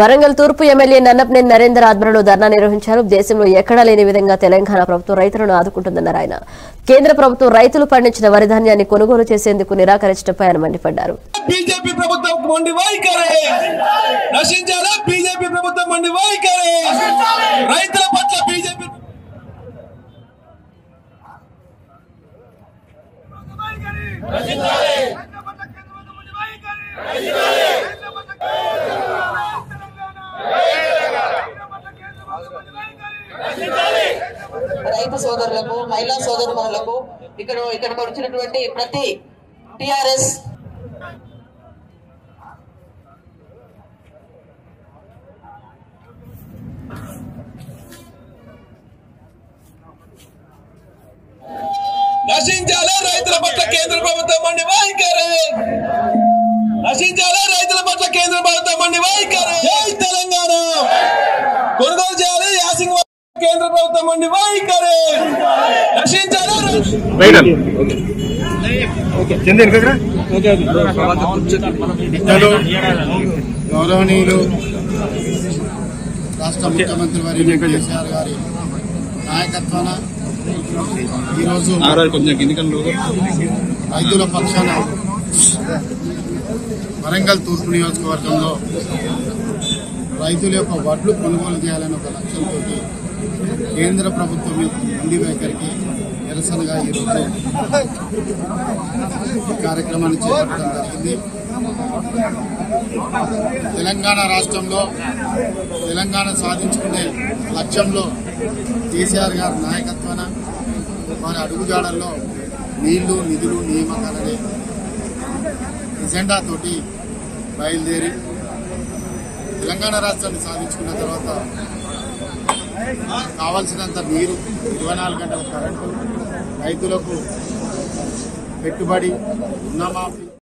వరంగల్ తూర్పు ఎమ్మెల్యే నన్నపనేని నరేందర్ ఆధ్వర్యంలో ధర్నా నిర్వహించారు. దేశంలో ఎక్కడా లేని విధంగా తెలంగాణ ప్రభుత్వం రైతులను ఆదుకుంటుందన్నారు ఆయన. కేంద్ర ప్రభుత్వం రైతులు పండించిన వరి ధాన్యాన్ని కొనుగోలు చేసేందుకు నిరాకరించడంపై ఆయన మండిపడ్డారు. బీజేపీ ప్రభుత్వం మొండి వైఖరి నశించాలా బీజేపీ ప్రభుత్వం మొండి వైఖరి రైతుల పట్ల బీజేపీ రైతు సోదరులకు మహిళా సోదరులకు ఇక్కడ ఇక్కడికి వచ్చినటువంటి ప్రతి టిఆర్ఎస్ నశించాలా రైతుల పట్ల కేంద్ర ప్రభుత్వం అండి వైఖరి నశించాలా రైతుల పట్ల కేంద్ర ప్రభుత్వం అండి వైఖరి జై తెలంగాణ. కొనుగోలు మొండి వైఖరి. నశించాలా రై- పెద్దలు గౌరవనీయులు రాష్ట్ర ముఖ్యమంత్రి వారి కేసీఆర్ గారి నాయకత్వాన ఈరోజు రైతుల పక్షాన వరంగల్ తూర్పు నియోజకవర్గంలో రైతుల యొక్క వడ్లు కొనుగోలు చేయాలనే ఒక లక్ష్యంతో కేంద్ర ప్రభుత్వం యొక్క వైఖరికి నిరసనగా ఈరోజు ఈ కార్యక్రమాన్ని చేపట్టడం జరిగింది. తెలంగాణ రాష్ట్రంలో తెలంగాణ సాధించుకునే లక్ష్యంలో కేసీఆర్ గారి నాయకత్వాన వారి అడుగుజాడల్లో నీళ్ళు నిధులు నియామకాలనే ఎజెండాతోటి బయలుదేరి తెలంగాణ రాష్ట్రాన్ని సాధించుకున్న తర్వాత కావలసినంత నీరు ఇరవై నాలుగు గంటల కరెంటు రైతులకు పెట్టుబడి రుణమాఫీ